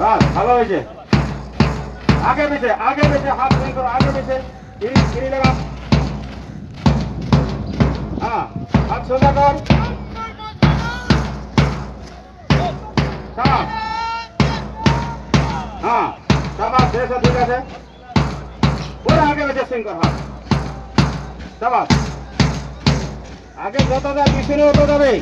বাস ভালো হয়েছে। আগে পিছে আগে পিছে, হাত বের করো, আগে পিছে। ইরি ইরি লাগা হ্যাঁ হাত সোজা কর। হ্যাঁ সাবাস বেশ ঠিক আছে। পুরো আগে পিছে, সিং কর, হাত। সাবাস আগে যত যা, পিছনে হতে যাবে।